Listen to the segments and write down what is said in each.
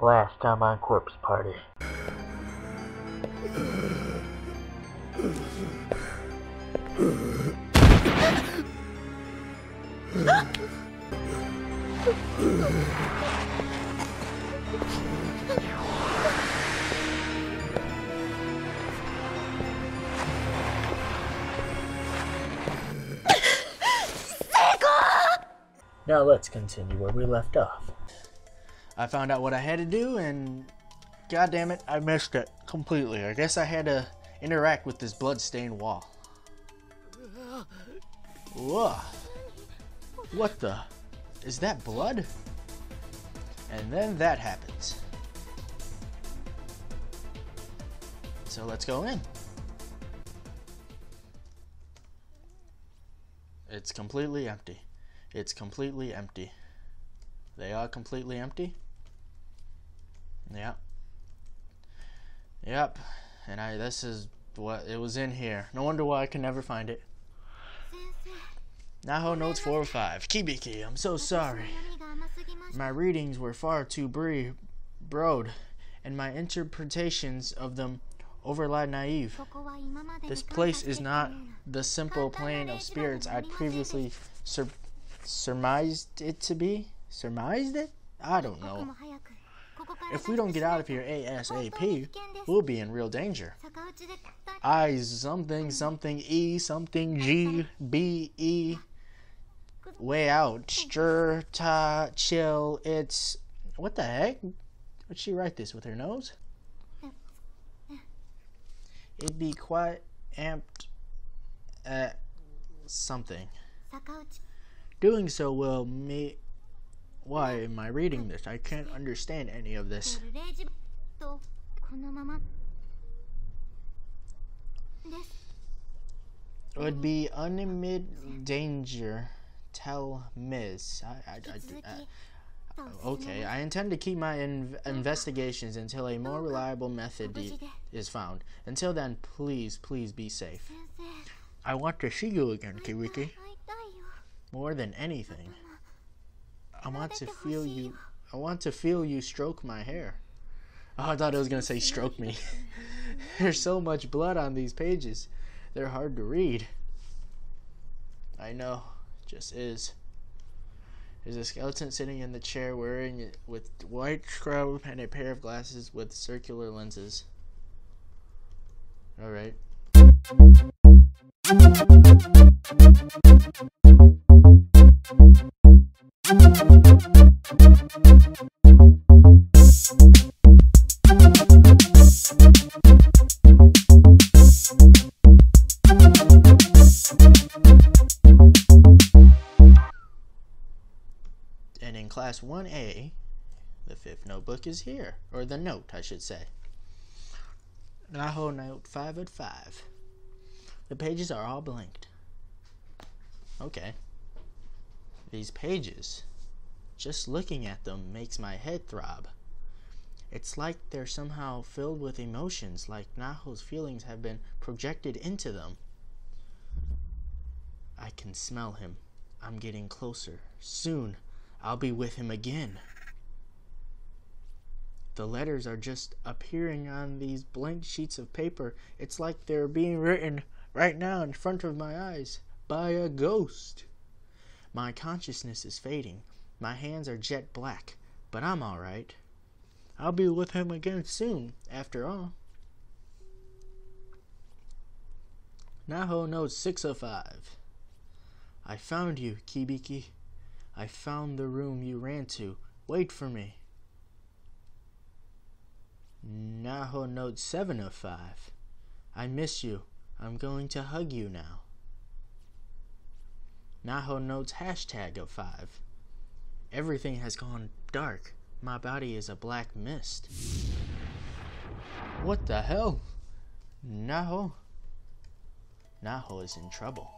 Last time on Corpse Party. Now let's continue where we left off. I found out what I had to do, and god damn it, I missed it completely. I guess I had to interact with this blood-stained wall. Whoa. What the? Is that blood? And then that happens. So let's go in. It's completely empty. It's completely empty. They are completely empty. Yep. Yep. And I this is what it was in here. No wonder why I can never find it. Naho notes 4 or 5. Kibiki, I'm so sorry. My readings were far too bre- broad, and my interpretations of them overly naive. This place is not the simple plane of spirits I'd previously sur- surmised it to be. Surmised it? I don't know. If we don't get out of here ASAP, we'll be in real danger. I something something E something G B E way out. Stir ta chill it's what the heck? Would she write this with her nose? It'd be quite amped at something. Doing so will me why am I reading this? I can't understand any of this. Would be unamid danger. Tell Miss. I, I, I, okay, I intend to keep my in investigations until a more reliable method is found. Until then, please, please be safe. I want to see you again, Kibiki. More than anything. I want to feel you. I want to feel you stroke my hair. Oh, I thought it was gonna say stroke me. There's so much blood on these pages. They're hard to read. I know, just is. There's a skeleton sitting in the chair wearing it with white scrub and a pair of glasses with circular lenses. Alright. And in class 1A, the fifth notebook is here, or the note, I should say. Naho note 5 at 5. The pages are all blanked. Okay. These pages, just looking at them makes my head throb. It's like they're somehow filled with emotions, like Naho's feelings have been projected into them. I can smell him. I'm getting closer. Soon, I'll be with him again. The letters are just appearing on these blank sheets of paper. It's like they're being written right now in front of my eyes by a ghost. My consciousness is fading. My hands are jet black, but I'm all right. I'll be with him again soon, after all. Naho note 605. I found you, Kibiki. I found the room you ran to. Wait for me. Naho note 705. I miss you. I'm going to hug you now. Naho notes hashtag of 5. Everything has gone dark. My body is a black mist. What the hell? Naho? Naho is in trouble.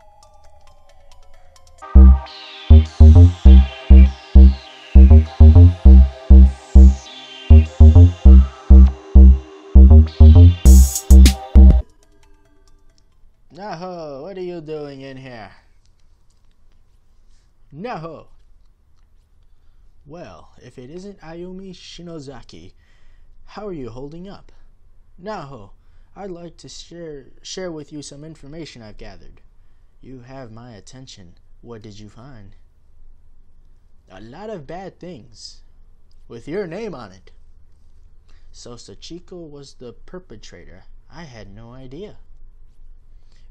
Naho! Well, if it isn't Ayumi Shinozaki, how are you holding up? Naho, I'd like to share share with you some information I've gathered. You have my attention. What did you find? A lot of bad things. With your name on it. So Sachiko was the perpetrator. I had no idea.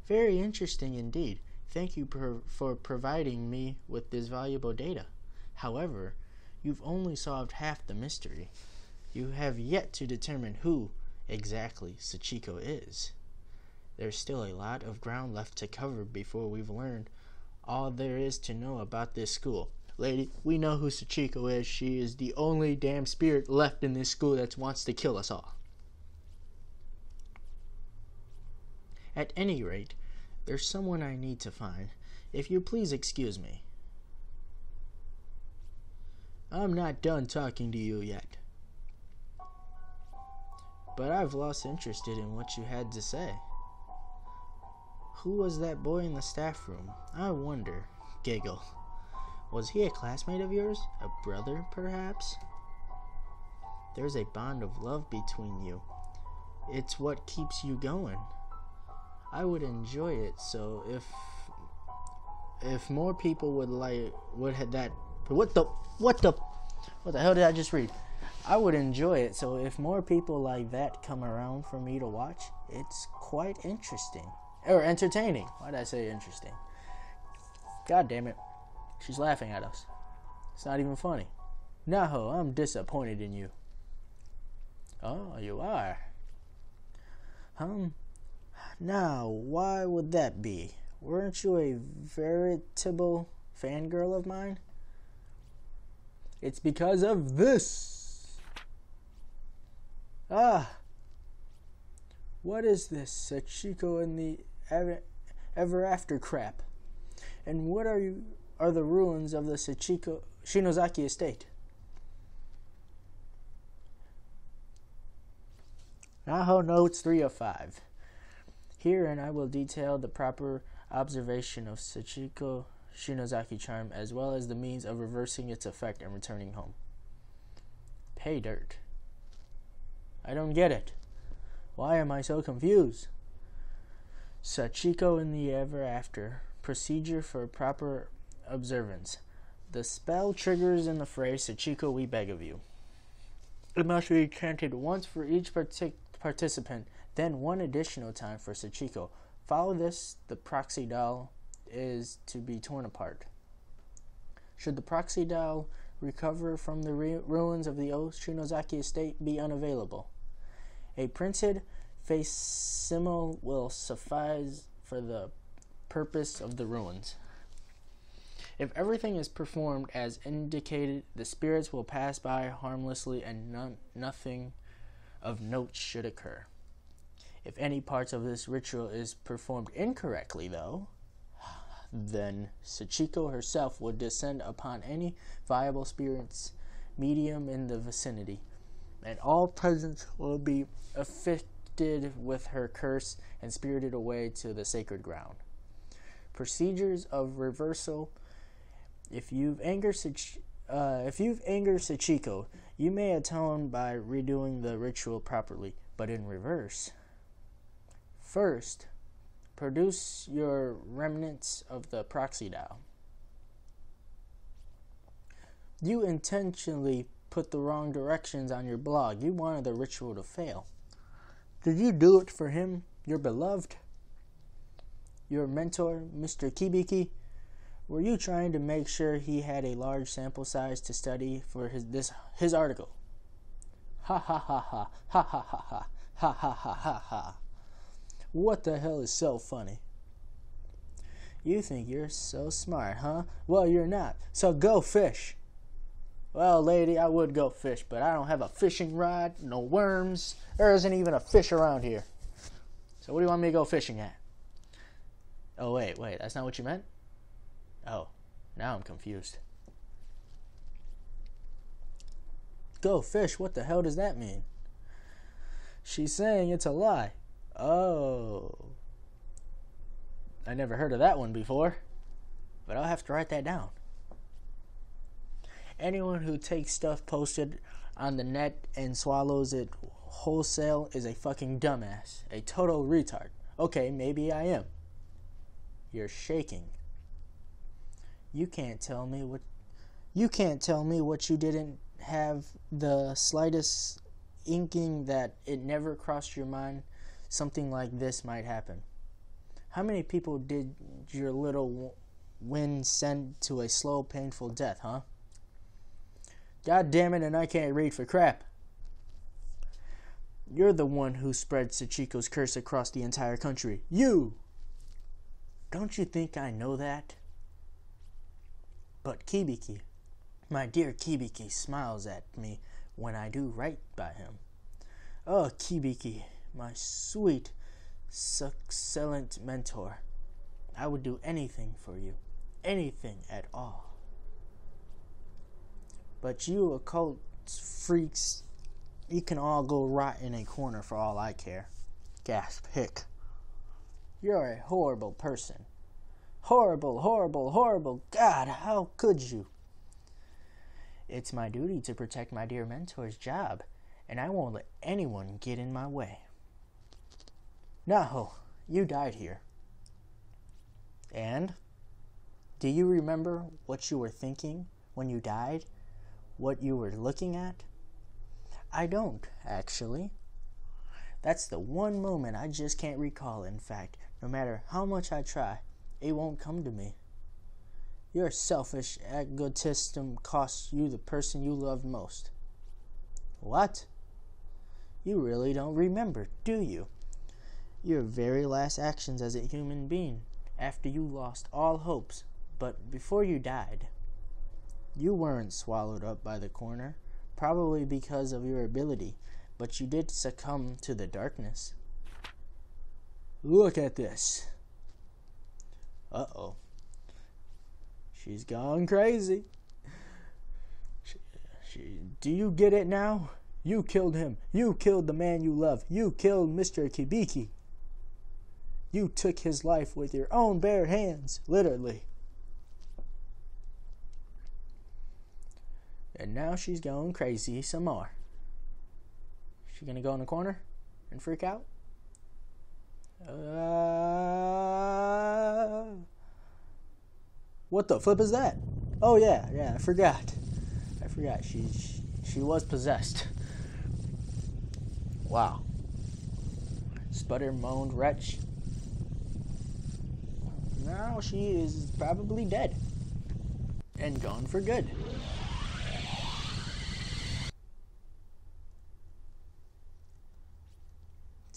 Very interesting indeed. Thank you for providing me with this valuable data. However, you've only solved half the mystery. You have yet to determine who exactly Sachiko is. There's still a lot of ground left to cover before we've learned all there is to know about this school. Lady, we know who Sachiko is. She is the only damn spirit left in this school that wants to kill us all. At any rate, there's someone I need to find. If you please excuse me. I'm not done talking to you yet. But I've lost interest in what you had to say. Who was that boy in the staff room? I wonder. Giggle. Was he a classmate of yours? A brother, perhaps? There's a bond of love between you. It's what keeps you going. I would enjoy it so if if more people would like would have that what the what the what the hell did I just read? I would enjoy it so if more people like that come around for me to watch, it's quite interesting. Or entertaining. Why did I say interesting? God damn it. She's laughing at us. It's not even funny. Naho, I'm disappointed in you. Oh, you are. Um, now, why would that be? Weren't you a veritable fangirl of mine? It's because of this. Ah. What is this, Sachiko and the ever, ever after crap? And what are you are the ruins of the Sachiko Shinozaki estate? Naho notes 3 of 5. Herein I will detail the proper observation of Sachiko Shinozaki charm as well as the means of reversing its effect and returning home. Pay dirt. I don't get it. Why am I so confused? Sachiko in the ever after. Procedure for proper observance. The spell triggers in the phrase Sachiko, we beg of you. It must be chanted once for each partic- participant, then one additional time for Sachiko. Follow this, the proxy doll is to be torn apart. Should the proxy doll recover from the ruins of the old Shinozaki estate be unavailable, a printed facsimile will suffice for the purpose of the ruins. If everything is performed as indicated, the spirits will pass by harmlessly and nothing of note should occur. If any parts of this ritual is performed incorrectly, though, then Sachiko herself will descend upon any viable spirit's medium in the vicinity, and all present will be afflicted with her curse and spirited away to the sacred ground. Procedures of reversal if you've angered uh, if you've angered Sachiko, you may atone by redoing the ritual properly, but in reverse. First, produce your remnants of the proxy doll. You intentionally put the wrong directions on your blog. You wanted the ritual to fail. Did you do it for him, your beloved? Your mentor, Mr. Kibiki? Were you trying to make sure he had a large sample size to study for his this his article? Ha ha ha ha ha ha ha ha ha ha ha ha. What the hell is so funny? You think you're so smart, huh? Well, you're not. So go fish. Well, lady, I would go fish, but I don't have a fishing rod, no worms. There isn't even a fish around here. So what do you want me to go fishing at? Oh, wait, wait, that's not what you meant? Oh, now I'm confused. Go fish, what the hell does that mean? She's saying it's a lie. Oh. I never heard of that one before, but I'll have to write that down. Anyone who takes stuff posted on the net and swallows it wholesale is a fucking dumbass, a total retard. Okay, maybe I am. You're shaking. You can't tell me what you can't tell me what you didn't have the slightest inking that it never crossed your mind something like this might happen. How many people did your little wind send to a slow, painful death, huh? God damn it, and I can't read for crap. You're the one who spread Sachiko's curse across the entire country. You! Don't you think I know that? But Kibiki, my dear Kibiki, smiles at me when I do right by him. Oh, Kibiki, my sweet, succulent mentor. I would do anything for you, anything at all. But you occult freaks, you can all go rot in a corner for all I care. Gasp, hick. You're a horrible person. Horrible, horrible, horrible. God, how could you? It's my duty to protect my dear mentor's job, and I won't let anyone get in my way. No, you died here. And? Do you remember what you were thinking when you died? What you were looking at? I don't, actually. That's the one moment I just can't recall, in fact. No matter how much I try, it won't come to me. Your selfish egotism costs you the person you love most. What? You really don't remember, do you? Your very last actions as a human being after you lost all hopes, but before you died. You weren't swallowed up by the corner, probably because of your ability, but you did succumb to the darkness. Look at this. Uh oh. She's gone crazy. She, do you get it now? You killed him. You killed the man you love. You killed Mr. Kibiki. You took his life with your own bare hands, literally. And now she's going crazy some more. She gonna go in the corner and freak out? Uh, what the flip is that? Oh yeah, yeah, I forgot. I forgot. She she was possessed. Wow. Sputter moaned wretch. Now she is probably dead. And gone for good.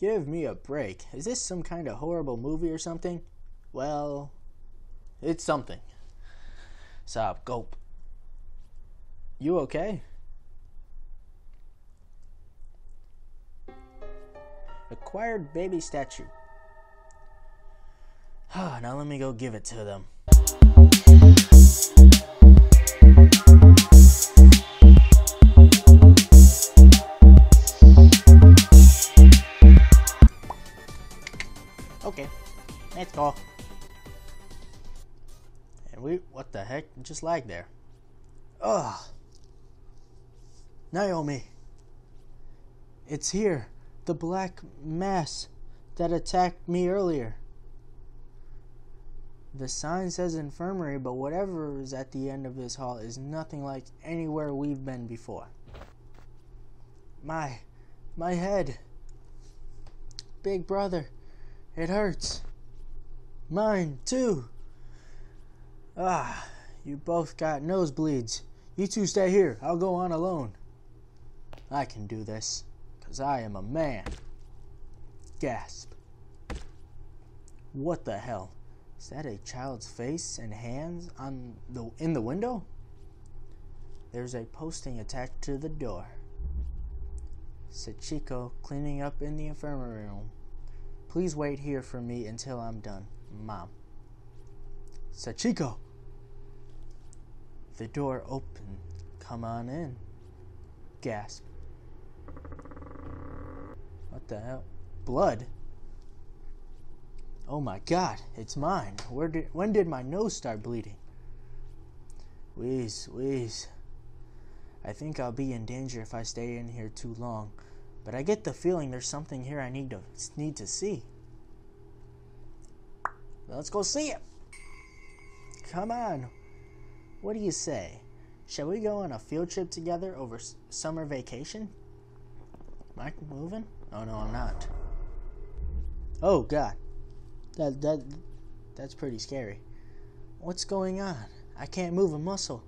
Give me a break. Is this some kind of horrible movie or something? Well, it's something. Sob, gulp. You okay? Acquired baby statue. Now let me go give it to them. Okay, let's go. And we, what the heck? Just lag there. Ugh. Naomi. It's here. The black mass that attacked me earlier. The sign says infirmary, but whatever is at the end of this hall is nothing like anywhere we've been before. My, my head. Big brother, it hurts. Mine, too. Ah, you both got nosebleeds. You two stay here. I'll go on alone. I can do this, because I am a man. Gasp. What the hell? Is that a child's face and hands on the in the window? There's a posting attached to the door. Sachiko cleaning up in the infirmary room. Please wait here for me until I'm done, Mom. Sachiko! The door opened. Come on in. Gasp. What the hell? Blood? Oh my god, it's mine. Where did when did my nose start bleeding? Wheeze, wheeze. I think I'll be in danger if I stay in here too long, but I get the feeling there's something here I need to need to see. Let's go see it. Come on. What do you say? Shall we go on a field trip together over summer vacation? Am I moving? Oh no, I'm not. Oh god. That that that's pretty scary. What's going on? I can't move a muscle.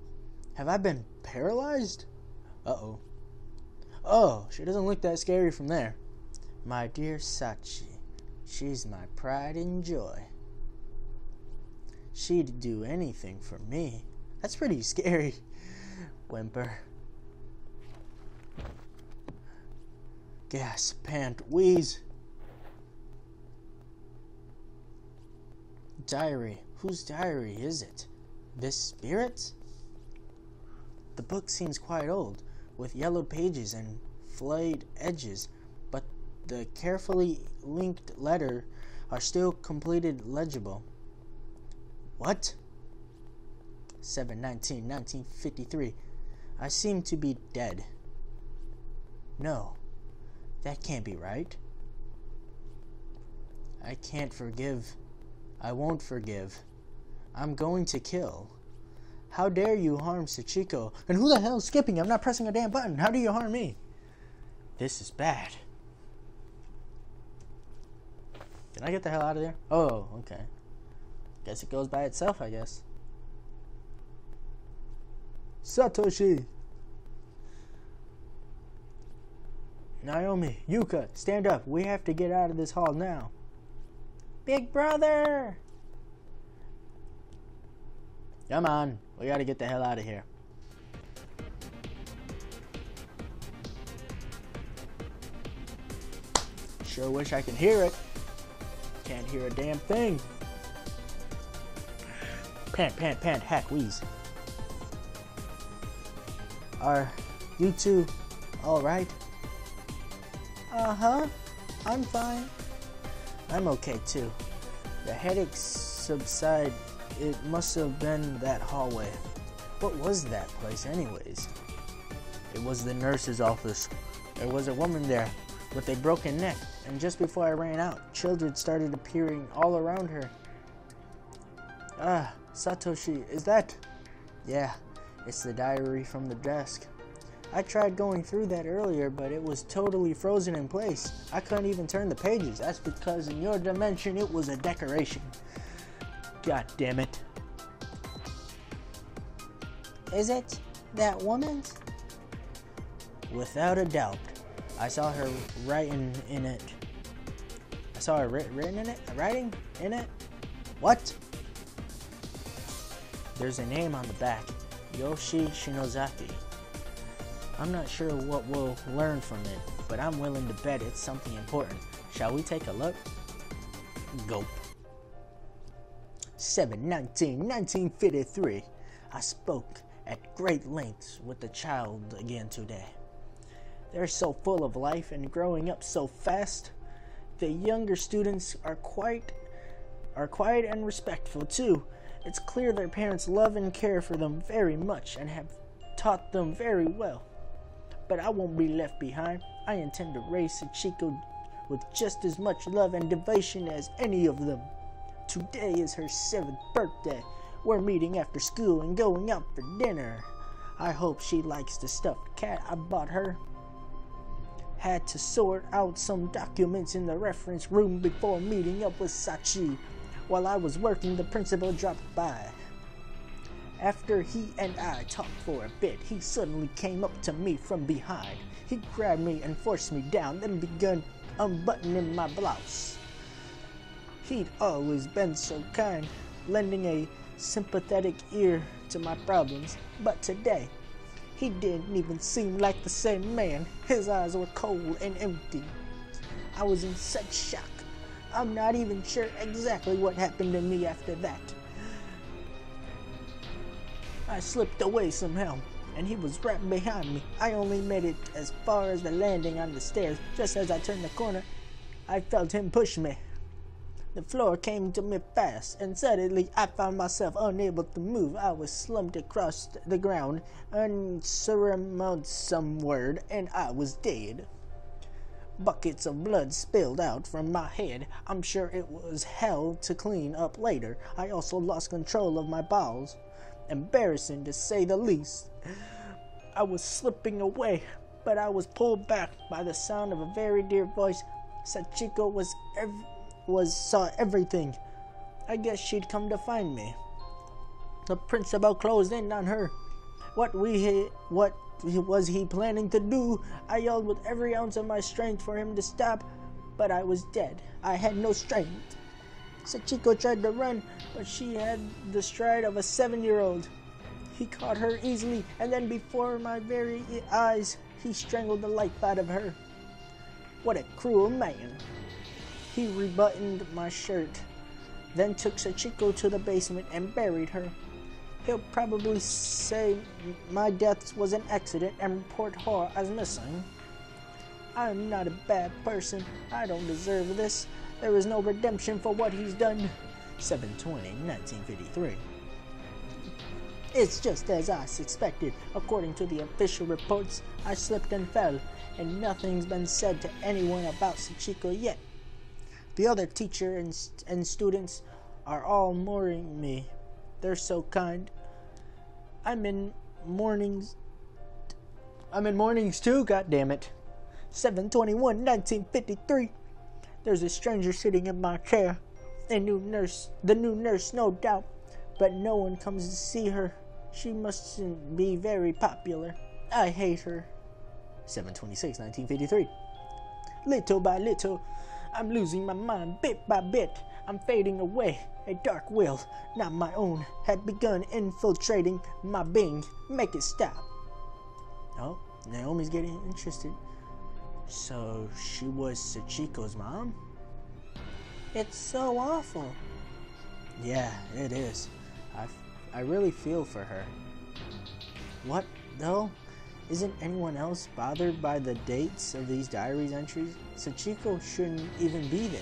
Have I been paralyzed? Uh-oh. Oh, she doesn't look that scary from there. My dear Sachi. She's my pride and joy. She'd do anything for me. That's pretty scary. Whimper. Gasp, pant, wheeze. Diary. Whose diary is it? This spirit? The book seems quite old, with yellow pages and flayed edges, but the carefully linked letter are still completed legible. What? 719 1953. I seem to be dead. No, that can't be right. I can't forgive. I won't forgive. I'm going to kill. How dare you harm Sachiko? And who the hell is skipping? I'm not pressing a damn button. How do you harm me? This is bad. Can I get the hell out of there? Oh, okay. Guess it goes by itself, I guess. Satoshi! Naomi, Yuka, stand up. We have to get out of this hall now. Big brother! Come on, we gotta get the hell out of here. Sure wish I could hear it. Can't hear a damn thing. Pant, pant, pant, hack, wheeze. Are you two alright? Uh huh. I'm fine. I'm okay too. The headaches subside. It must have been that hallway. What was that place, anyways? It was the nurse's office. There was a woman there with a broken neck, and just before I ran out, children started appearing all around her. Ah, Satoshi, is that? Yeah, it's the diary from the desk. I tried going through that earlier, but it was totally frozen in place. I couldn't even turn the pages. That's because in your dimension it was a decoration. God damn it. Is it that woman's? Without a doubt. I saw her writing in it. I saw her writ- written in it? Writing in it? What? There's a name on the back Yoshi Shinozaki. I'm not sure what we'll learn from it, but I'm willing to bet it's something important. Shall we take a look? Gulp. 719 1953. I spoke at great lengths with the child again today. They're so full of life and growing up so fast. The younger students are quite are quiet and respectful too. It's clear their parents love and care for them very much and have taught them very well. But I won't be left behind. I intend to raise Sachiko with just as much love and devotion as any of them. Today is her seventh birthday. We're meeting after school and going out for dinner. I hope she likes the stuffed cat I bought her. Had to sort out some documents in the reference room before meeting up with Sachi. While I was working, the principal dropped by. After he and I talked for a bit, he suddenly came up to me from behind. He grabbed me and forced me down, then began unbuttoning my blouse. He'd always been so kind, lending a sympathetic ear to my problems, but today he didn't even seem like the same man. His eyes were cold and empty. I was in such shock. I'm not even sure exactly what happened to me after that. I slipped away somehow, and he was right behind me. I only made it as far as the landing on the stairs. Just as I turned the corner, I felt him push me. The floor came to me fast, and suddenly I found myself unable to move. I was slumped across the ground, unceremonious word, and I was dead. Buckets of blood spilled out from my head. I'm sure it was hell to clean up later. I also lost control of my bowels. Embarrassing to say the least. I was slipping away, but I was pulled back by the sound of a very dear voice. Sachiko was ev- was saw everything. I guess she'd come to find me. The principal closed in on her. What we what was he planning to do? I yelled with every ounce of my strength for him to stop, but I was dead. I had no strength. Sachiko tried to run, but she had the stride of a seven year old. He caught her easily, and then before my very eyes, he strangled the life out of her. What a cruel man. He rebuttoned my shirt, then took Sachiko to the basement and buried her. He'll probably say my death was an accident and report her as missing. I'm not a bad person. I don't deserve this. There is no redemption for what he's done. 720, 1953. It's just as I suspected. According to the official reports, I slipped and fell, and nothing's been said to anyone about Sachiko yet. The other teacher and, and students are all mourning me. They're so kind. I'm in mornings. I'm in mornings too, God damn it. 721 1953. There's a stranger sitting in my chair. A new nurse, the new nurse, no doubt. But no one comes to see her. She mustn't be very popular. I hate her. 726 1953. Little by little, I'm losing my mind bit by bit. I'm fading away. A dark will, not my own, had begun infiltrating my being. Make it stop. Oh, Naomi's getting interested. So she was Sachiko's mom? It's so awful. Yeah, it is. I, I really feel for her. What, though? Isn't anyone else bothered by the dates of these diaries entries? Sachiko shouldn't even be there.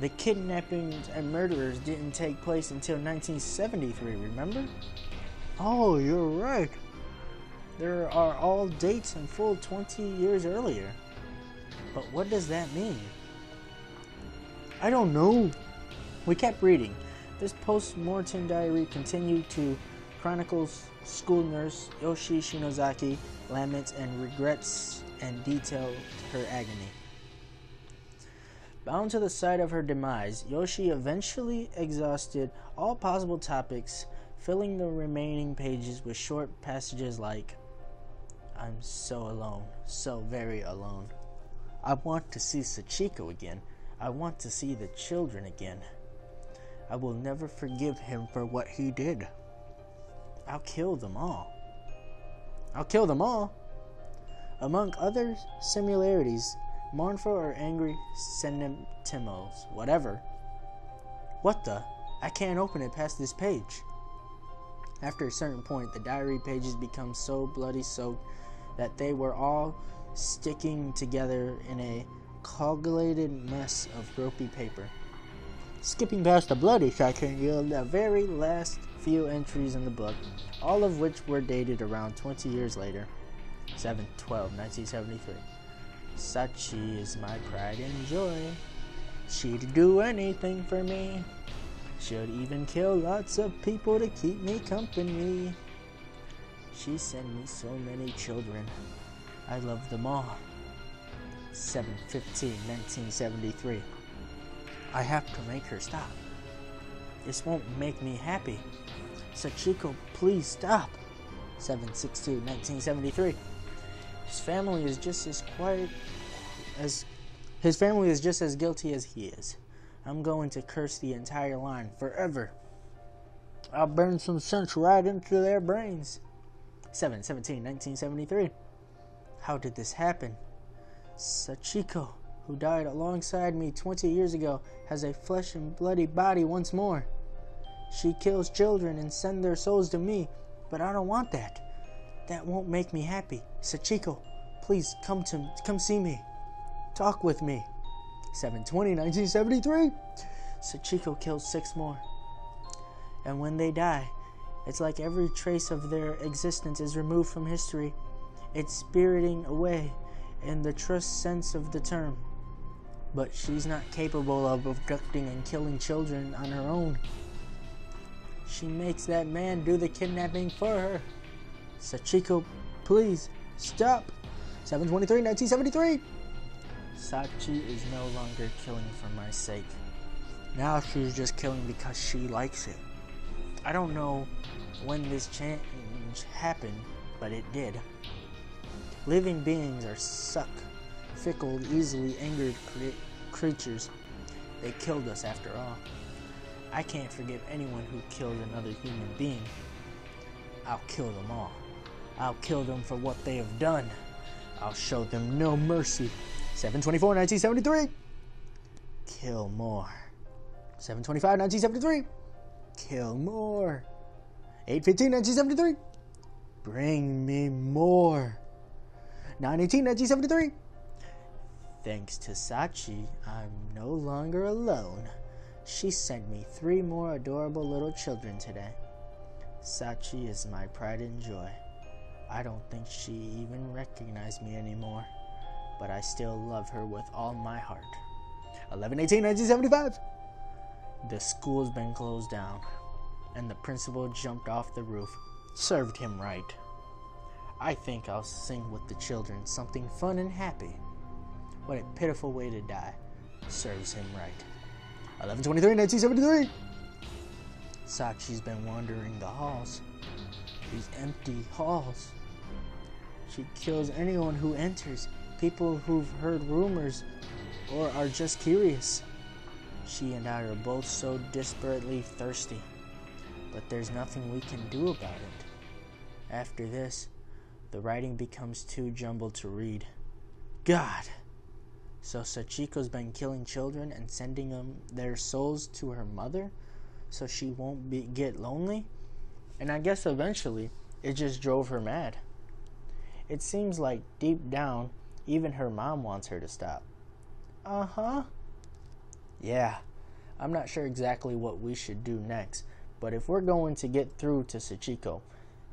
The kidnappings and murders didn't take place until 1973, remember? Oh, you're right. There are all dates and full 20 years earlier. But what does that mean? I don't know. We kept reading. This post-mortem diary continued to chronicles school nurse Yoshi Shinozaki laments and regrets and detailed her agony. Bound to the side of her demise, Yoshi eventually exhausted all possible topics, filling the remaining pages with short passages like, I'm so alone, so very alone. I want to see Sachiko again. I want to see the children again. I will never forgive him for what he did. I'll kill them all. I'll kill them all. Among other similarities, mournful or angry sentiments, whatever. What the? I can't open it past this page. After a certain point, the diary pages become so bloody soaked that they were all sticking together in a coagulated mess of ropey paper. Skipping past the bloody section yield the very last few entries in the book, all of which were dated around 20 years later. 7 12 1973. Sachi is my pride and joy. She'd do anything for me. She'd even kill lots of people to keep me company. She sent me so many children. I love them all. 7 15 1973. I have to make her stop. This won't make me happy. Sachiko, please stop. 762 1973. His family is just as quiet as his family is just as guilty as he is. I'm going to curse the entire line forever. I'll burn some sense right into their brains. 7 17 1973. How did this happen? Sachiko, who died alongside me 20 years ago, has a flesh and bloody body once more. She kills children and sends their souls to me, but I don't want that. That won't make me happy. Sachiko, please come to come see me. Talk with me. 720, 1973. Sachiko kills six more. And when they die, it's like every trace of their existence is removed from history. It's spiriting away in the trust sense of the term. But she's not capable of abducting and killing children on her own. She makes that man do the kidnapping for her. Sachiko, please stop. 723, 1973. Sachi is no longer killing for my sake. Now she's just killing because she likes it. I don't know when this change happened, but it did. Living beings are suck, fickle, easily angered cre- creatures. They killed us after all. I can't forgive anyone who killed another human being. I'll kill them all. I'll kill them for what they have done. I'll show them no mercy. 724, 1973. Kill more. 725, 1973. Kill more. 815, 1973. Bring me more. 918, 1973. Thanks to Sachi, I'm no longer alone. She sent me three more adorable little children today. Sachi is my pride and joy. I don't think she even recognized me anymore, but I still love her with all my heart. 11 18 1975. The school's been closed down, and the principal jumped off the roof. Served him right. I think I'll sing with the children something fun and happy. What a pitiful way to die. Serves him right. 1123 1973. Sachi's been wandering the halls. These empty halls. She kills anyone who enters, people who've heard rumors or are just curious. She and I are both so desperately thirsty, but there's nothing we can do about it. After this, the writing becomes too jumbled to read. God! So Sachiko's been killing children and sending them their souls to her mother so she won't be, get lonely? And I guess eventually it just drove her mad. It seems like deep down, even her mom wants her to stop. Uh huh. Yeah, I'm not sure exactly what we should do next, but if we're going to get through to Sachiko,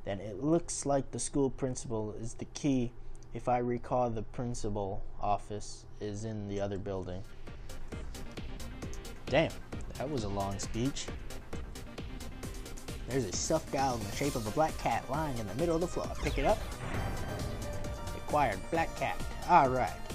then it looks like the school principal is the key. If I recall, the principal office is in the other building. Damn, that was a long speech. There's a stuffed doll in the shape of a black cat lying in the middle of the floor. Pick it up. Acquired black cat. Alright.